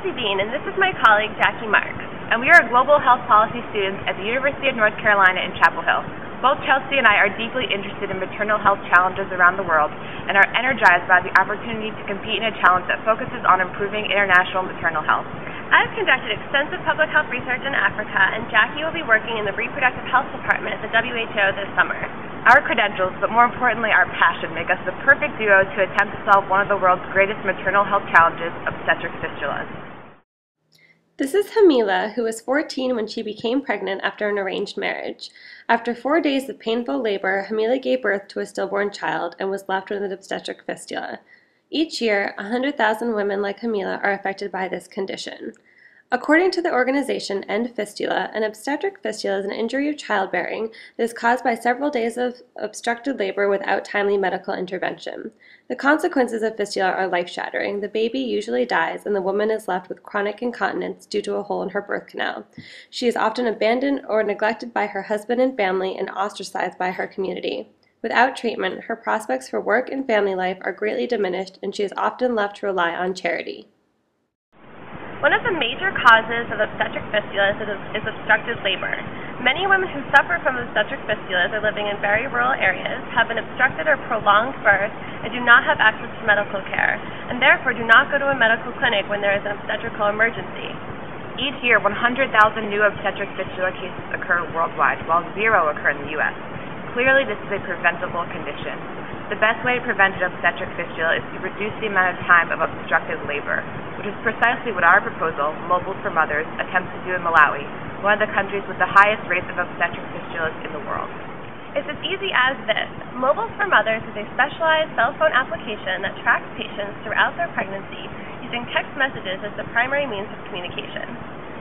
Chelsey Beane, and this is my colleague Jackie Marks, and we are global health policy students at the University of North Carolina in Chapel Hill. Both Chelsea and I are deeply interested in maternal health challenges around the world and are energized by the opportunity to compete in a challenge that focuses on improving international maternal health. I've conducted extensive public health research in Africa, and Jackie will be working in the reproductive health department at the WHO this summer. Our credentials, but more importantly our passion, make us the perfect duo to attempt to solve one of the world's greatest maternal health challenges, obstetric fistulas. This is Hamila, who was 14 when she became pregnant after an arranged marriage. After four days of painful labor, Hamila gave birth to a stillborn child and was left with an obstetric fistula. Each year, 100,000 women like Hamila are affected by this condition. According to the organization End Fistula, an obstetric fistula is an injury of childbearing that is caused by several days of obstructed labor without timely medical intervention. The consequences of fistula are life-shattering. The baby usually dies and the woman is left with chronic incontinence due to a hole in her birth canal. She is often abandoned or neglected by her husband and family and ostracized by her community. Without treatment, her prospects for work and family life are greatly diminished and she is often left to rely on charity. One of the major causes of obstetric fistulas is obstructed labor. Many women who suffer from obstetric fistulas are living in very rural areas, have an obstructed or prolonged birth, and do not have access to medical care, and therefore do not go to a medical clinic when there is an obstetrical emergency. Each year, 100,000 new obstetric fistula cases occur worldwide, while zero occur in the U.S. Clearly, this is a preventable condition. The best way to prevent an obstetric fistula is to reduce the amount of time of obstructed labor, which is precisely what our proposal, Mobiles for Mothers, attempts to do in Malawi, one of the countries with the highest rates of obstetric fistulas in the world. It's as easy as this. Mobiles for Mothers is a specialized cell phone application that tracks patients throughout their pregnancy using text messages as the primary means of communication.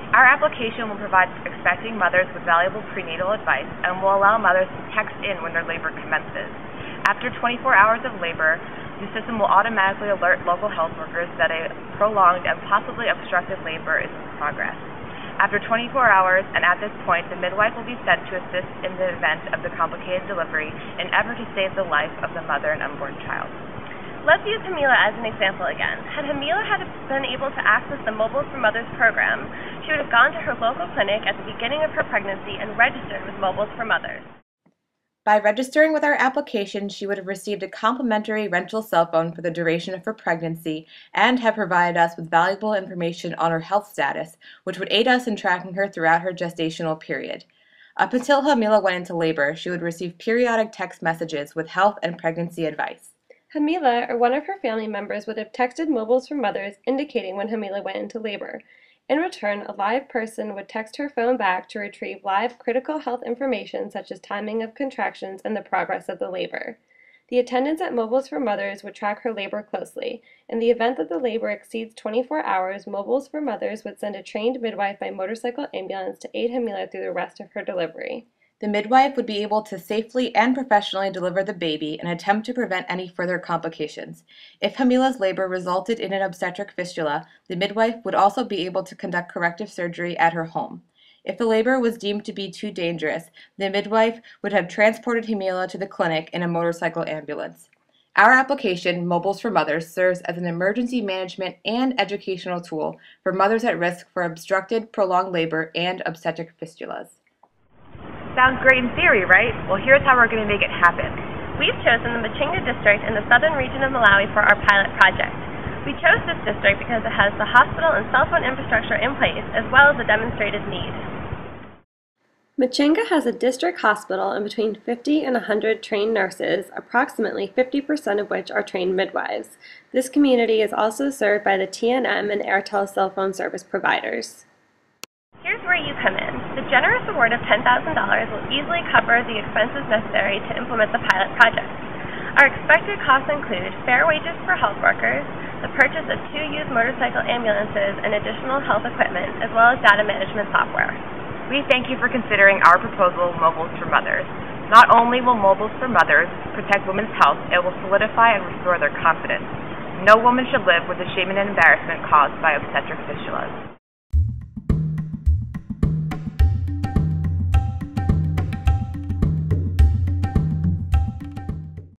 Our application will provide expecting mothers with valuable prenatal advice and will allow mothers to text in when their labor commences. After 24 hours of labor, the system will automatically alert local health workers that a prolonged and possibly obstructed labor is in progress. After 24 hours, and at this point, the midwife will be sent to assist in the event of the complicated delivery in effort to save the life of the mother and unborn child. Let's use Hamila as an example again. Had Hamila had been able to access the Mobile for Mothers program, she would have gone to her local clinic at the beginning of her pregnancy and registered with Mobiles for Mothers. By registering with our application, she would have received a complimentary rental cell phone for the duration of her pregnancy and have provided us with valuable information on her health status, which would aid us in tracking her throughout her gestational period. Up until Hamila went into labor, she would receive periodic text messages with health and pregnancy advice. Hamila or one of her family members would have texted mobiles for mothers indicating when Hamila went into labor. In return, a live person would text her phone back to retrieve live critical health information such as timing of contractions and the progress of the labor. The attendants at Mobiles for Mothers would track her labor closely. In the event that the labor exceeds 24 hours, Mobiles for Mothers would send a trained midwife by motorcycle ambulance to aid Hamila through the rest of her delivery. The midwife would be able to safely and professionally deliver the baby and attempt to prevent any further complications. If Hamila's labor resulted in an obstetric fistula, the midwife would also be able to conduct corrective surgery at her home. If the labor was deemed to be too dangerous, the midwife would have transported Hamila to the clinic in a motorcycle ambulance. Our application, Mobiles for Mothers, serves as an emergency management and educational tool for mothers at risk for obstructed, prolonged labor and obstetric fistulas. Sounds great in theory, right? Well, here's how we're going to make it happen. We've chosen the Machinga district in the southern region of Malawi for our pilot project. We chose this district because it has the hospital and cell phone infrastructure in place, as well as a demonstrated need. Machinga has a district hospital and between 50 and 100 trained nurses, approximately 50% of which are trained midwives. This community is also served by the TNM and Airtel cell phone service providers. You come in. The generous award of $10,000 will easily cover the expenses necessary to implement the pilot project. Our expected costs include fair wages for health workers, the purchase of two used motorcycle ambulances and additional health equipment, as well as data management software. We thank you for considering our proposal, Mobiles for Mothers. Not only will Mobiles for Mothers protect women's health, it will solidify and restore their confidence. No woman should live with the shame and embarrassment caused by obstetric fistulas.